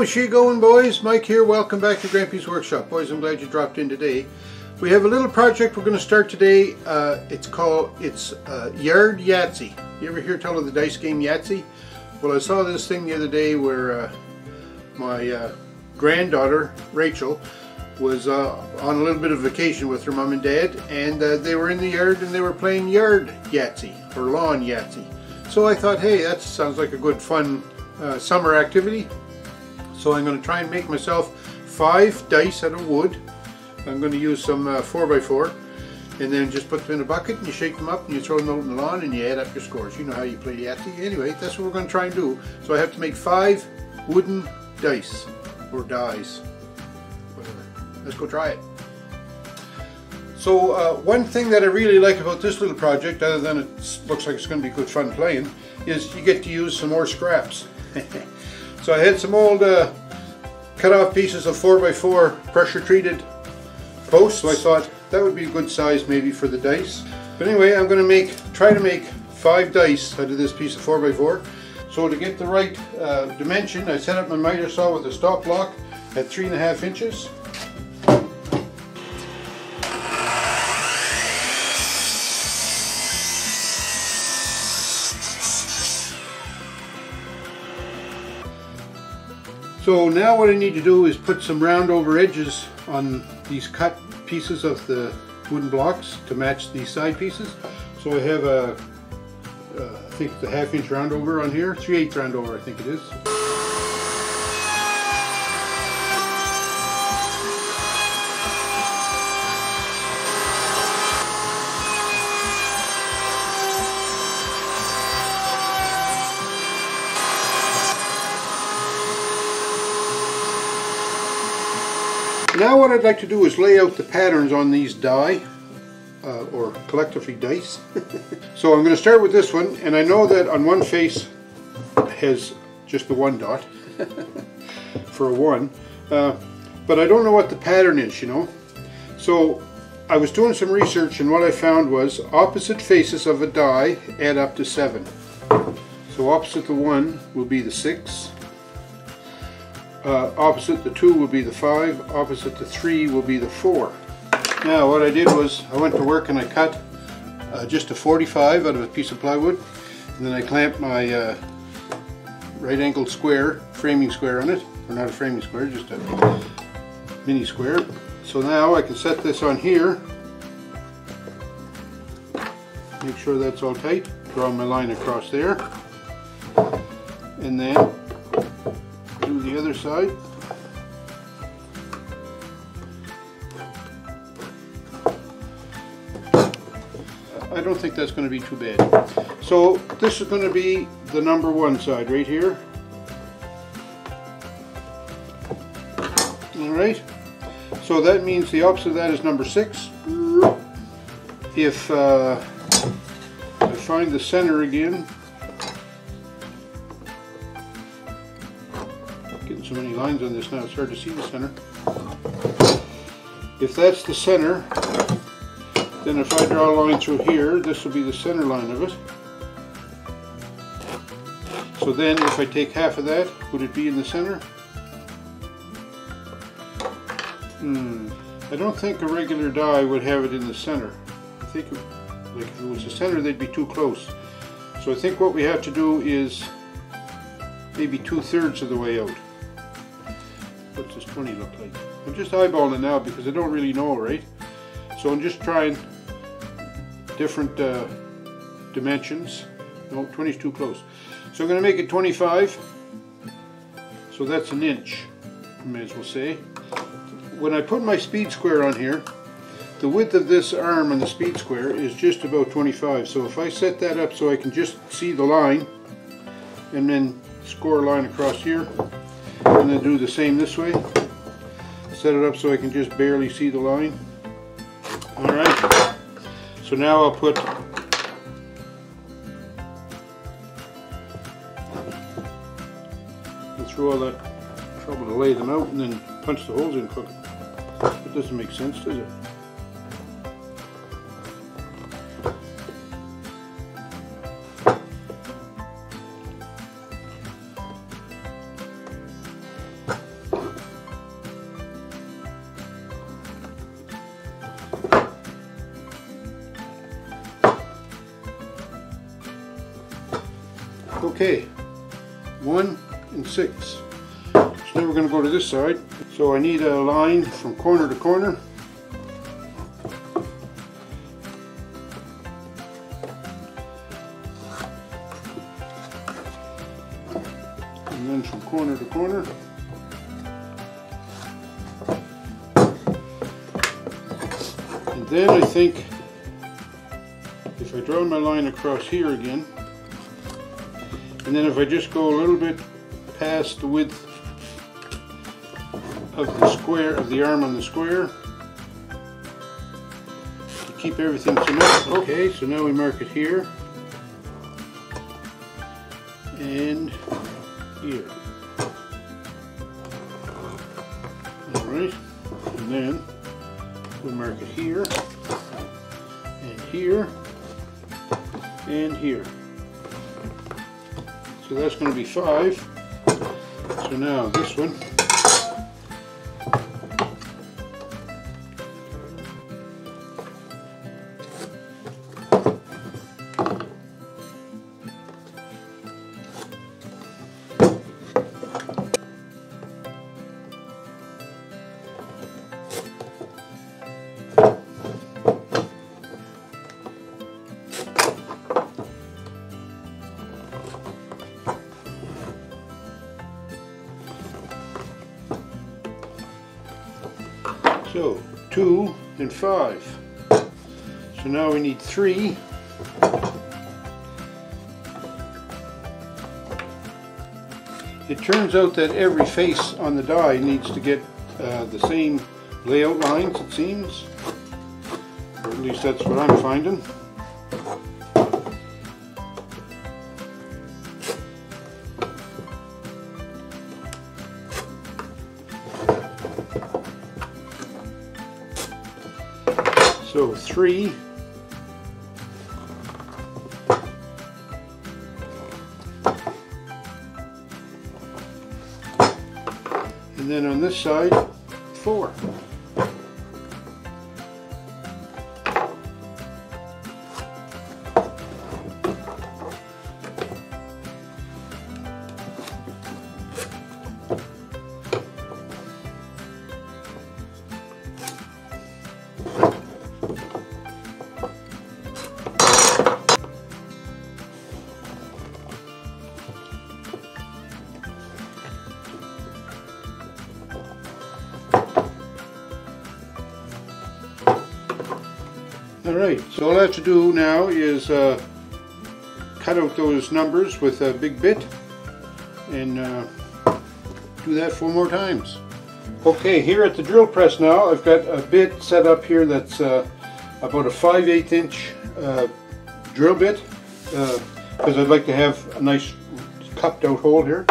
How's she going boys? Mike here, welcome back to Grampy's Workshop. Boys, I'm glad you dropped in today. We have a little project we're going to start today. Uh, it's called, it's uh, Yard Yahtzee. You ever hear tell of the dice game Yahtzee? Well, I saw this thing the other day where uh, my uh, granddaughter, Rachel, was uh, on a little bit of vacation with her mom and dad and uh, they were in the yard and they were playing yard Yahtzee or lawn Yahtzee. So I thought, hey, that sounds like a good fun summer activity. So I'm going to try and make myself five dice out of wood. I'm going to use some uh, 4x4 and then just put them in a bucket and you shake them up and you throw them out in the lawn and you add up your scores. You know how you play Yahtzee. Anyway, that's what we're going to try and do. So I have to make five wooden dice or dies, whatever. Let's go try it. So uh, one thing that I really like about this little project, other than it looks like it's going to be good fun playing, is you get to use some more scraps. So I had some old uh, cut off pieces of 4x4 pressure treated posts. So I thought that would be a good size maybe for the dice. But anyway, I'm going to make try to make five dice out of this piece of 4x4. So to get the right uh, dimension, I set up my miter saw with a stop block at three and a half inches. So now what I need to do is put some round over edges on these cut pieces of the wooden blocks to match these side pieces. So I have a, uh, I think the half inch round over on here, 3 8 round over I think it is. Now what I'd like to do is lay out the patterns on these die, uh, or collectively dice. so I'm going to start with this one, and I know that on one face has just the one dot for a one, uh, but I don't know what the pattern is, you know. So I was doing some research, and what I found was opposite faces of a die add up to seven. So opposite the one will be the six, uh, opposite the 2 will be the 5, opposite the 3 will be the 4. Now what I did was I went to work and I cut uh, just a 45 out of a piece of plywood and then I clamped my uh, right angled square, framing square on it, or not a framing square, just a mini square. So now I can set this on here, make sure that's all tight, draw my line across there, and then other side. I don't think that's going to be too bad. So this is going to be the number one side right here. Alright, so that means the opposite of that is number six. If uh, I find the center again, so many lines on this now it's hard to see the center. If that's the center, then if I draw a line through here, this will be the center line of it. So then if I take half of that, would it be in the center? Hmm, I don't think a regular die would have it in the center. I think like if it was the center they'd be too close. So I think what we have to do is maybe two-thirds of the way out 20 look like? I'm just eyeballing now because I don't really know, right? So I'm just trying different uh, dimensions. No, 20 is too close. So I'm going to make it 25. So that's an inch, I may as well say. When I put my speed square on here, the width of this arm on the speed square is just about 25. So if I set that up so I can just see the line, and then score a line across here, and then do the same this way. Set it up so I can just barely see the line. Alright, so now I'll put through all that trouble to lay them out and then punch the holes in quick. It doesn't make sense, does it? Side. So I need a line from corner to corner. And then from corner to corner. And then I think if I draw my line across here again, and then if I just go a little bit past the width of the square, of the arm on the square, to keep everything symmetrical. Okay, so now we mark it here, and here. Alright, and then we mark it here, and here, and here. So that's going to be five. So now this one. Two and five. So now we need three. It turns out that every face on the die needs to get uh, the same layout lines, it seems. Or at least that's what I'm finding. Three. And then on this side, four. Alright, so all I have to do now is uh, cut out those numbers with a big bit and uh, do that four more times. Okay, here at the drill press now, I've got a bit set up here that's uh, about a 5 8 inch uh, drill bit because I'd like to have a nice cupped out hole here.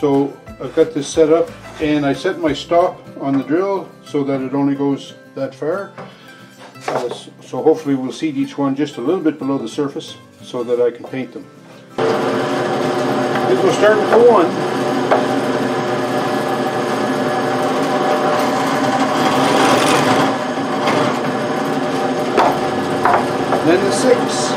So I've got this set up and I set my stop on the drill so that it only goes that far. Uh, so hopefully we'll seed each one just a little bit below the surface so that I can paint them. We'll start with the one. Then the six.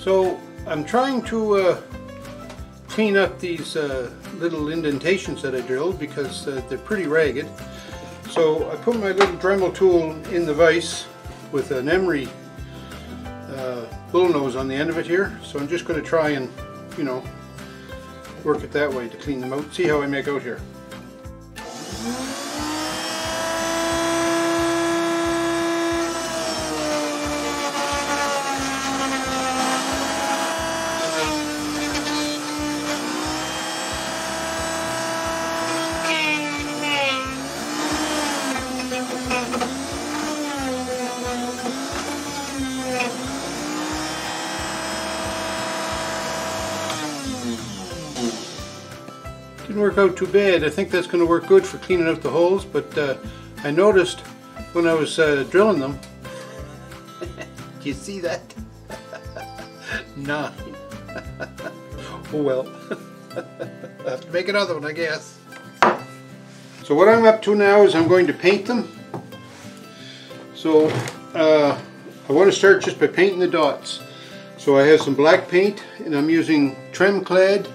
So I'm trying to uh, clean up these uh, little indentations that I drilled because uh, they're pretty ragged. So I put my little Dremel tool in the vise with an emery uh, bullnose on the end of it here. So I'm just going to try and, you know, work it that way to clean them out. See how I make out here. Work out too bad. I think that's going to work good for cleaning out the holes, but uh, I noticed when I was uh, drilling them. Do you see that? Nine. oh well. I have to make another one, I guess. So what I'm up to now is I'm going to paint them. So uh, I want to start just by painting the dots. So I have some black paint and I'm using Tremclad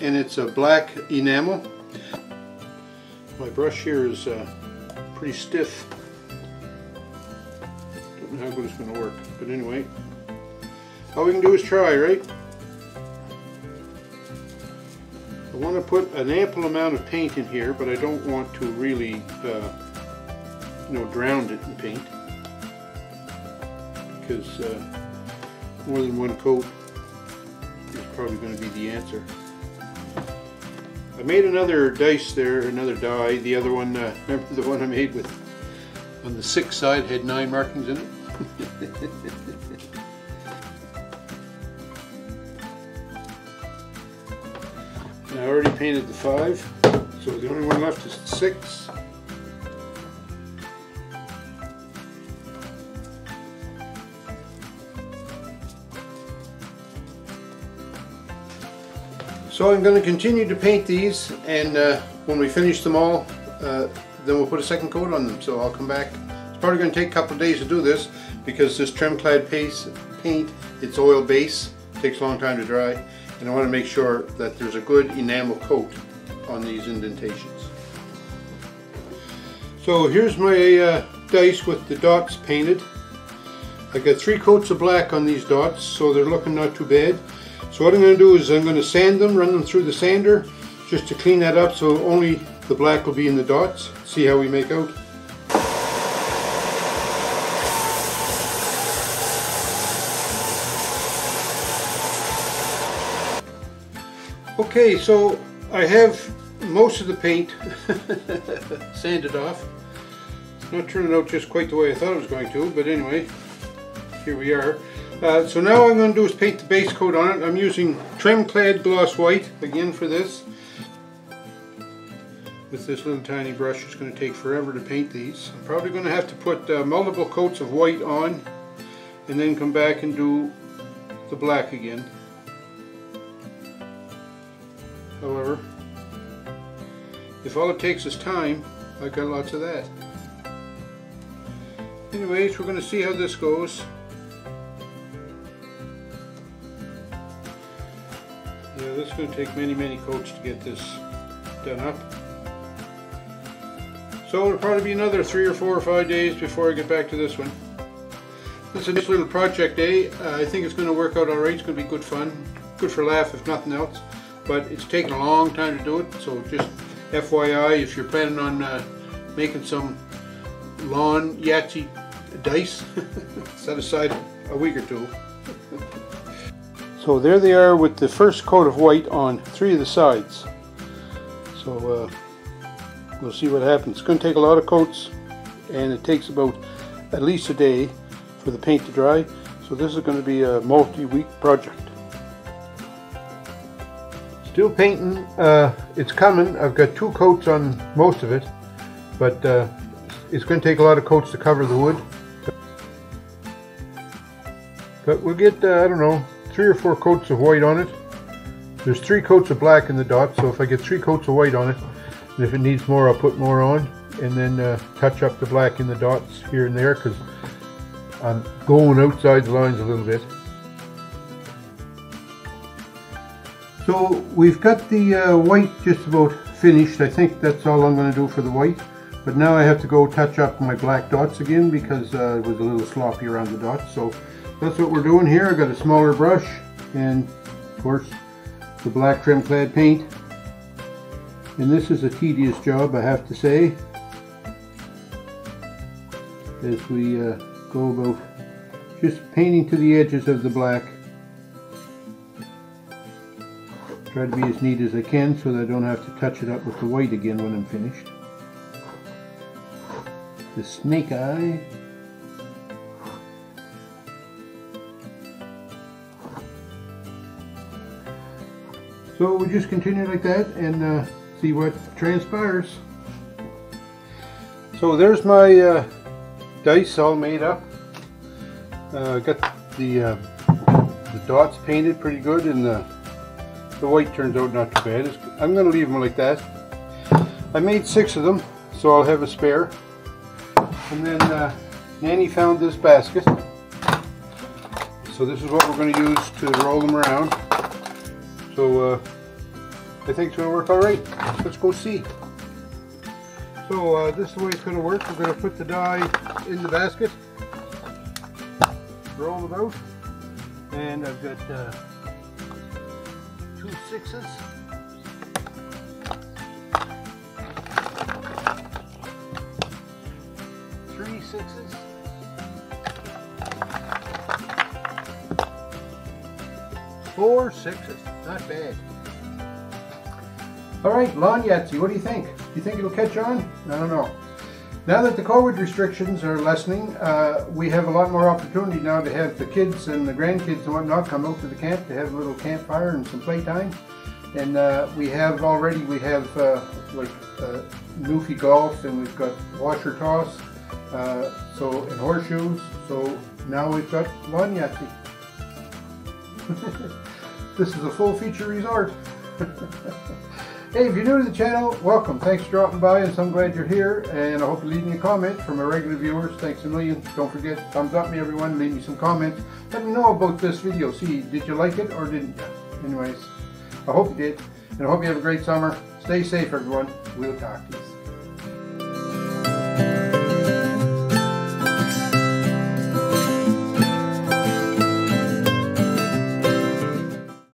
and it's a black enamel. My brush here is uh, pretty stiff. Don't know how good it's going to work, but anyway. All we can do is try, right? I want to put an ample amount of paint in here, but I don't want to really, uh, you know, drown it in paint. Because uh, more than one coat is probably going to be the answer. I made another dice there, another die. The other one, uh, remember the one I made with on the six side had nine markings in it? I already painted the five, so the only one left is six. So I'm going to continue to paint these and uh, when we finish them all uh, then we'll put a second coat on them so I'll come back. It's probably going to take a couple days to do this because this Tremclad paste, paint, it's oil base, takes a long time to dry and I want to make sure that there's a good enamel coat on these indentations. So here's my uh, dice with the dots painted. I got three coats of black on these dots so they're looking not too bad. So what I'm going to do is I'm going to sand them, run them through the sander just to clean that up so only the black will be in the dots. See how we make out. Okay, so I have most of the paint sanded off. It's not turning out just quite the way I thought it was going to, but anyway, here we are. Uh, so now I'm going to do is paint the base coat on it. I'm using Tremclad Gloss White again for this. With this little tiny brush it's going to take forever to paint these. I'm probably going to have to put uh, multiple coats of white on and then come back and do the black again. However, if all it takes is time, I've got lots of that. Anyways, we're going to see how this goes. Is going to take many, many coats to get this done up. So it'll probably be another three or four or five days before I get back to this one. This is a nice little project day. Uh, I think it's going to work out alright. It's going to be good fun. Good for laugh if nothing else. But it's taken a long time to do it. So just FYI, if you're planning on uh, making some lawn Yahtzee dice, set aside a week or two. So there they are with the first coat of white on three of the sides. So uh, we'll see what happens. It's going to take a lot of coats and it takes about at least a day for the paint to dry. So this is going to be a multi-week project. Still painting. Uh, it's coming. I've got two coats on most of it, but uh, it's going to take a lot of coats to cover the wood. But we'll get, uh, I don't know, three or four coats of white on it. There's three coats of black in the dot, so if I get three coats of white on it, and if it needs more, I'll put more on, and then uh, touch up the black in the dots here and there, because I'm going outside the lines a little bit. So we've got the uh, white just about finished. I think that's all I'm going to do for the white. But now I have to go touch up my black dots again because uh, it was a little sloppy around the dots. So that's what we're doing here. I've got a smaller brush and of course the black Tremclad paint. And this is a tedious job I have to say as we uh, go about just painting to the edges of the black. Try to be as neat as I can so that I don't have to touch it up with the white again when I'm finished. The snake eye So we just continue like that and uh, see what transpires. So there's my uh, dice all made up. Uh, got the uh, the dots painted pretty good and the, the white turns out not too bad. It's, I'm going to leave them like that. I made six of them so I'll have a spare. And then uh, Nanny found this basket. So this is what we're going to use to roll them around. So uh, I think it's going to work all right. Let's go see. So uh, this is the way it's going to work. We're going to put the die in the basket, roll it out, and I've got uh, two sixes. Three sixes. Four sixes, not bad. All right, lawn Yahtzee, what do you think? Do you think it'll catch on? I don't know. Now that the COVID restrictions are lessening, uh, we have a lot more opportunity now to have the kids and the grandkids and whatnot come out to the camp to have a little campfire and some playtime. And uh, we have already, we have uh, like uh, Newfie Golf and we've got Washer Toss, uh, so and horseshoes. So now we've got lawn Yahtzee. this is a full feature resort. hey, if you're new to the channel, welcome. Thanks for dropping by, and so I'm glad you're here. And I hope you leave me a comment from my regular viewers. Thanks a million. Don't forget, thumbs up me, everyone. Leave me some comments. Let me know about this video. See, did you like it or didn't you? Anyways, I hope you did. And I hope you have a great summer. Stay safe, everyone. We'll talk to you.